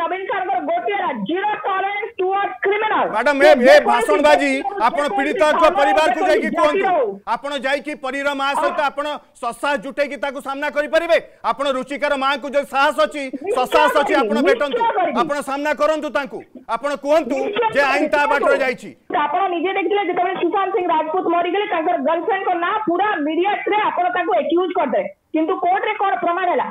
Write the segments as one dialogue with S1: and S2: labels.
S1: ନବୀନ ସାରଙ୍କର ଗୋଟିଏ zero tolerance toward criminal
S2: madam ଏ ଭାଷଣବାଜି ଆପଣ ପୀଡିତଙ୍କ ପରିବାରକୁ ଯାଇକି କୁହନ୍ତୁ ଆପଣ ଯାଇକି ପରୀର ମା ସହିତ ଆପଣ ସସାହ ଜୁଟେଇକି ତାକୁ ସାମ୍ନା କରିପାରିବେ ଆପଣ ରୁଚିକାର ମାଙ୍କୁ ଯୋଉ ସାହସ ଅଛି ସସାହସ ଅଛି ଆପଣ ଭେଟନ୍ତୁ ଆପଣ ସାମ୍ନା କରନ୍ତୁ ତାଙ୍କୁ ଆପଣ କୁହନ୍ତୁ ଯେ ଆଇନ ତା ବାଟରେ ଯାଇଛି
S1: ଆପଣ ନିଜେ ଦେଖିଥିଲେ ଯେତେବେଳେ ସୁଶାନ୍ତ ସିଂ ରାଜପୁତ ମରିଗଲେ ତାଙ୍କର ଗର୍ଲଫ୍ରେଣ୍ଡଙ୍କ ନାଁ ପୁରା ମିଡିଆ ଟ୍ରେ ଆପଣ ତାଙ୍କୁ ଏକ୍ୟୁଜ କରିଦେଲେ କିନ୍ତୁ କୋର୍ଟରେ କଣ ପ୍ରମାଣ ହେଲା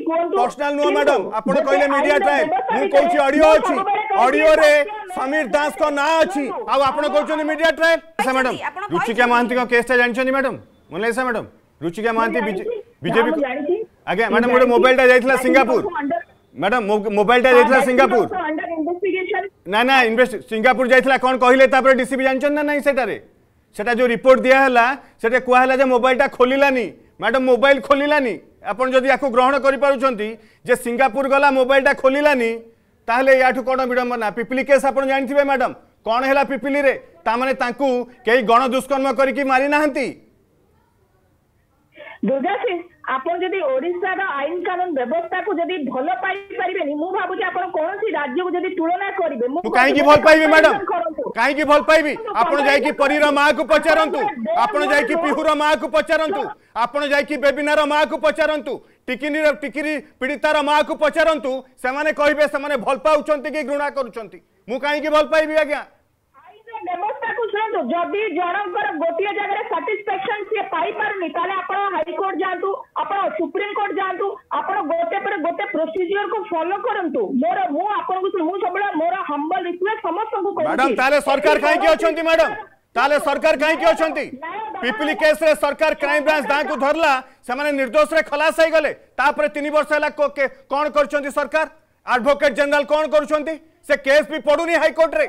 S2: पर्सनल नो मैडम आपण कहले मीडिया ट्रायल मु कहउछि ऑडियो अछि ऑडियो रे समीर दास को ना अछि आ आपण कहछन मीडिया ट्रायल सा मैडम रुचिका महांती को केस जानछन मैडम मनले सा मैडम रुचिका महांती बीजेपी को आगे मैडम मोर मोबाइल ता जाइथला सिंगापुर मैडम मोबाइल ता जाइथला सिंगापुर ना ना इन्वेस्ट सिंगापुर जाइथला कोन कहले तापर डीसीपी जानछन ना सेटा रे सेटा जो रिपोर्ट दिया हला सेटा कुआ हला जे मोबाइल टा खोलिलानी ম্যাডাম মোবাইল খোলানি আপনার যদি ইয়াকে গ্রহণ করে পুঁচ যে সিঙ্গাপুর গলা মোবাইলটা খোলানি তাহলে ইয়াঠু কোণ বিড়ম্বনা পিপিলি কেস আপনার জাঁথিবে ম্যাডাম কোণ হল পিপিলি রে তা মানে তাঁকু কেই গণ দুষ্কর্ম করি মারি না
S1: ଦୁର୍ଗା ସିଂ ଆପଣ ଯଦି ଓଡ଼ିଶାର ଆଇନ କାନୁନ ବ୍ୟବସ୍ଥାକୁ ଯଦି ଭଲ ପାଇପାରିବେନି ମୁଁ ଭାବୁଛି ଆପଣ କୌଣସି ରାଜ୍ୟକୁ ଯଦି ତୁଳନା କରିବେ
S2: ମୁଁ କାହିଁକି ଭଲ ପାଇବି ମ୍ୟାଡାମ କାହିଁକି ଭଲ ପାଇବି ଆପଣ ଯାଇକି ପରୀର ମାଆକୁ ପଚାରନ୍ତୁ ଆପଣ ଯାଇକି ପିହୁର ମାଆକୁ ପଚାରନ୍ତୁ ଆପଣ ଯାଇକି ବେବିନାର ମାଆକୁ ପଚାରନ୍ତୁ ଟିକିନିର ଟିକିରି ପୀଡ଼ିତାର ମାଆକୁ ପଚାରନ୍ତୁ ସେମାନେ କହିବେ ସେମାନେ ଭଲ ପାଉଛନ୍ତି କି ଘୃଣା କରୁଛନ୍ତି ମୁଁ କାହିଁକି ଭଲ ପାଇବି ଆଜ୍ଞା
S1: ଡେମୋସ୍ଟାକୁ ଶୁଣନ୍ତୁ ଯଦି ଜଣଙ୍କର ଗୋଟିଏ ଜାଗାରେ ସାଟିସ୍ଫାକ୍ସନ ସିଏ ପାଇପାରୁନି ତାହେଲେ ଆପଣ ହାଇକୋର୍ଟ ଯାଆନ୍ତୁ ଆପଣ ସୁପ୍ରିମକୋର୍ଟ ଯାଆନ୍ତୁ ଆପଣ ଗୋଟେ ପରେ ଗୋଟେ ପ୍ରୋସିଜିଓରକୁ ଫଲୋ କରନ୍ତୁ ମୋର ମୁଁ ଆପଣଙ୍କୁ ମୁଁ ସବୁବେଳେ ମୋର ହମ୍ବଲ ରିକ୍ୱେଷ୍ଟ ସମସ୍ତଙ୍କୁ କରୁଛି
S2: ମ୍ୟାଡାମ ତାହେଲେ ସରକାର କାହିଁକି ଅଛନ୍ତି ମ୍ୟାଡାମ ତାହେଲେ ସରକାର କାହିଁକି ଅଛନ୍ତି ପିପିଲି କେସ୍ରେ ସରକାର କ୍ରାଇମବ୍ରାଞ୍ଚ ତାଙ୍କୁ ଧରିଲା ସେମାନେ ନିର୍ଦ୍ଦୋଷରେ ଖଲାସ ହେଇଗଲେ ତାପରେ ତିନି ବର୍ଷ ହେଲା କ'ଣ କରୁଛନ୍ତି ସରକାର ଆଡଭୋକେଟ ଜେନେରାଲ କ'ଣ କରୁଛନ୍ତି ସେ କେସ୍ ବି ପଡୁନି ହାଇକୋର୍ଟରେ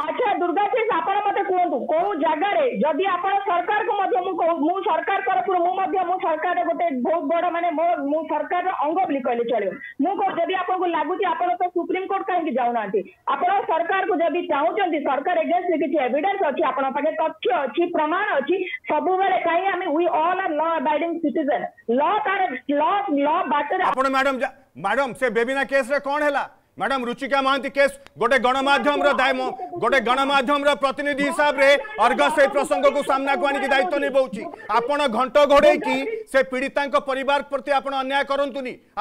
S1: ଆଚ୍ଛା ଦୁର୍ଗା ସିଂ ଆପଣ ମତେ କୁହନ୍ତୁ କୋଉ ଜାଗାରେ ଯଦି ଆପଣ ସରକାରକୁ ମଧ୍ୟ ମୁଁ ମୁଁ ସରକାର ତରଫରୁ ମୁଁ ମଧ୍ୟ ମୁଁ ସରକାରରେ ଗୋଟେ ବହୁତ ବଡ ମାନେ ମୋ ମୁଁ ସରକାରର ଅଙ୍ଗ ବୋଲି କହିଲେ ଚଳିବ ମୁଁ କହୁଛି ଯଦି ଆପଣଙ୍କୁ ଲାଗୁଛି ଆପଣ ତ ସୁପ୍ରିମକୋର୍ଟ କାହିଁକି ଯାଉନାହାନ୍ତି ଆପଣ ସରକାରକୁ ଯଦି ଚାହୁଁଛନ୍ତି ସରକାର ଏଗେନଷ୍ଟରେ କିଛି ଏଭିଡେନ୍ସ ଅଛି ଆପଣଙ୍କ ପାଖେ ତଥ୍ୟ ଅଛି ପ୍ରମାଣ ଅଛି ସବୁବେଳେ କାହିଁ ଆମେ we all are law abiding citizen law ତାର ଲ ଲ ବାଟରେ
S2: ଆପଣ ମ୍ୟାଡମ୍ ମ୍ୟାଡମ୍ ସେ ବେବିନା କେସରେ କଣ ହେଲା मैडम रुचिका महांती केस गोटे गणमाध्यम दायम गोटे गणमाध्यम प्रतिनिधि हिसाब से अर्ग से प्रसंग को सामना को आनिक दायित्व निभाऊँ आप घंट घोड़े कि से पीड़िता पर प्रति आप अन्याय करूँ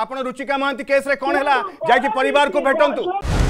S2: आप महांती केस कौन है जैक पर भेटतु